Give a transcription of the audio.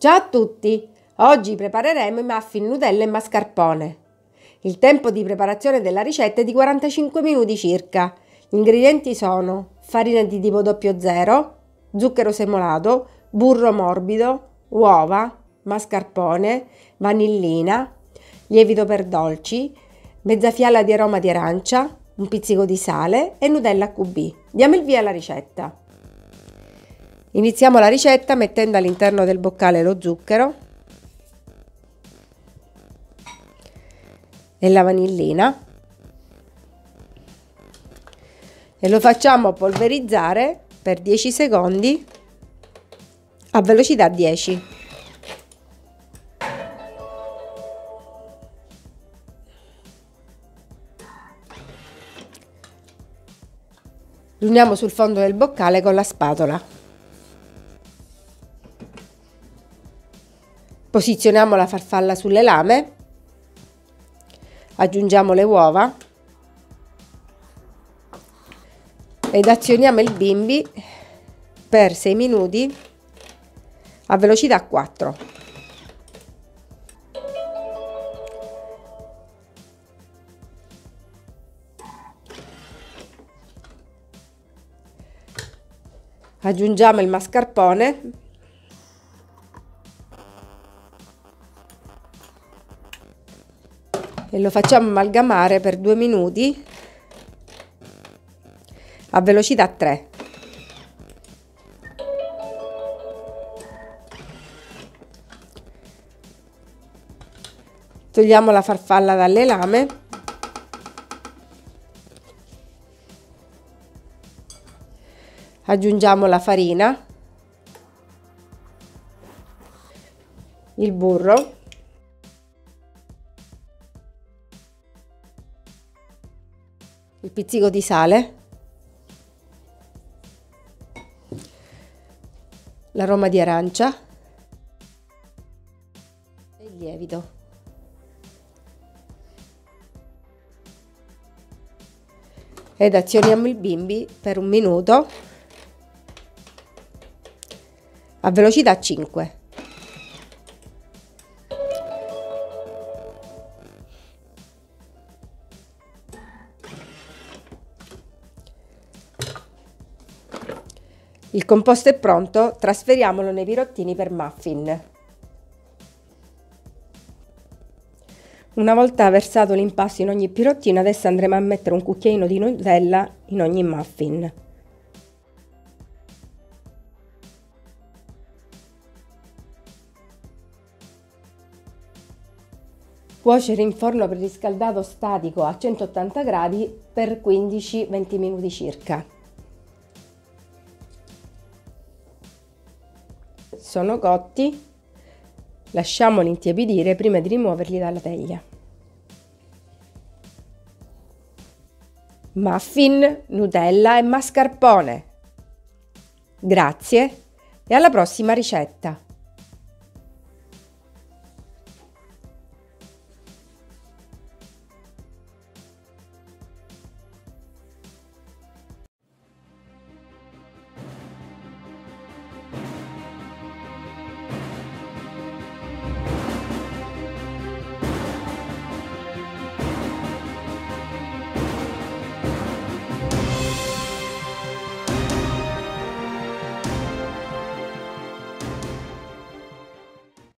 Ciao a tutti! Oggi prepareremo i muffin Nutella e mascarpone. Il tempo di preparazione della ricetta è di 45 minuti circa. Gli ingredienti sono farina di tipo 00, zucchero semolato, burro morbido, uova, mascarpone, vanillina, lievito per dolci, mezza fiala di aroma di arancia, un pizzico di sale e Nutella QB. Diamo il via alla ricetta. Iniziamo la ricetta mettendo all'interno del boccale lo zucchero e la vanillina e lo facciamo polverizzare per 10 secondi a velocità 10. Riuniamo sul fondo del boccale con la spatola. Posizioniamo la farfalla sulle lame, aggiungiamo le uova. Ed azioniamo il bimbi per 6 minuti a velocità 4. Aggiungiamo il mascarpone e lo facciamo amalgamare per due minuti a velocità 3. Togliamo la farfalla dalle lame. Aggiungiamo la farina, il burro il pizzico di sale, l'aroma di arancia e il lievito. Ed azioniamo il bimbi per un minuto a velocità 5. Il composto è pronto, trasferiamolo nei pirottini per muffin. Una volta versato l'impasto in ogni pirottino, adesso andremo a mettere un cucchiaino di Nutella in ogni muffin. Cuocere in forno preriscaldato statico a 180 gradi per 15-20 minuti circa. Sono cotti, lasciamoli intiepidire prima di rimuoverli dalla teglia. Muffin, Nutella e mascarpone. Grazie e alla prossima ricetta!